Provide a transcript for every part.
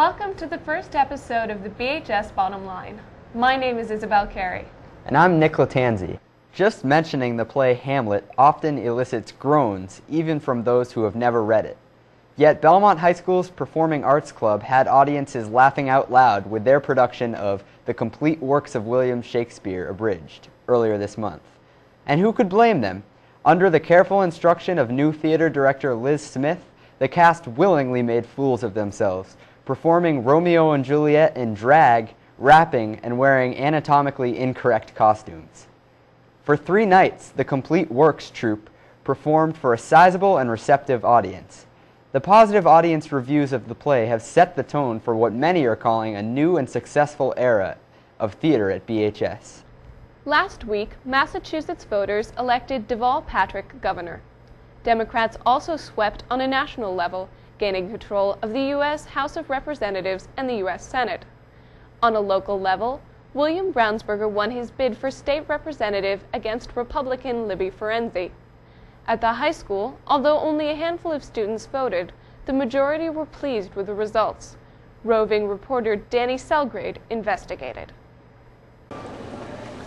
Welcome to the first episode of the BHS Bottom Line. My name is Isabel Carey. And I'm Nick Latanzi. Just mentioning the play Hamlet often elicits groans, even from those who have never read it. Yet Belmont High School's Performing Arts Club had audiences laughing out loud with their production of The Complete Works of William Shakespeare Abridged earlier this month. And who could blame them? Under the careful instruction of new theater director Liz Smith, the cast willingly made fools of themselves, performing Romeo and Juliet in drag, rapping, and wearing anatomically incorrect costumes. For three nights, the Complete Works troupe performed for a sizable and receptive audience. The positive audience reviews of the play have set the tone for what many are calling a new and successful era of theater at BHS. Last week, Massachusetts voters elected Deval Patrick governor. Democrats also swept on a national level, gaining control of the U.S. House of Representatives and the U.S. Senate. On a local level, William Brownsberger won his bid for state representative against Republican Libby Ferenczy. At the high school, although only a handful of students voted, the majority were pleased with the results. Roving reporter Danny Selgrade investigated.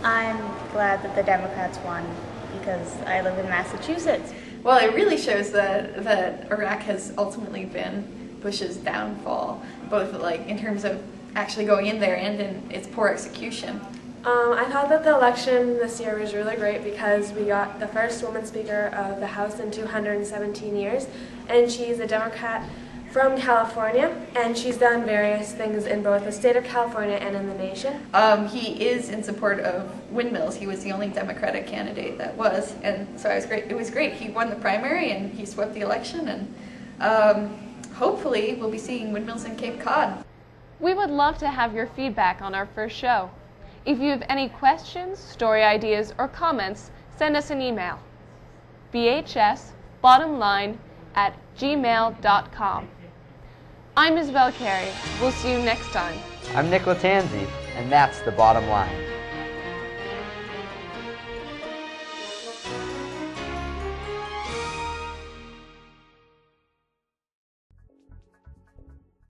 I'm glad that the Democrats won because I live in Massachusetts. Well, it really shows that that Iraq has ultimately been Bush's downfall, both like in terms of actually going in there and in its poor execution. Um, I thought that the election this year was really great because we got the first woman speaker of the House in 217 years, and she's a Democrat from California, and she's done various things in both the state of California and in the nation. Um, he is in support of windmills. He was the only Democratic candidate that was, and so I was great. It was great. He won the primary and he swept the election, and um, hopefully we'll be seeing windmills in Cape Cod. We would love to have your feedback on our first show. If you have any questions, story ideas, or comments, send us an email. BHS bottom line at gmail.com. I'm Isabel Carey. We'll see you next time. I'm Nick Latanzi, and that's the bottom line.